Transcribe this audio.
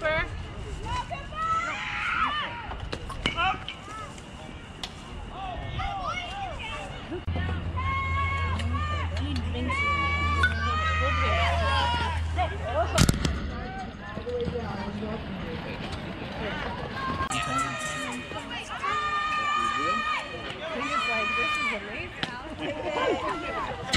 Cooper. He was like, this is amazing.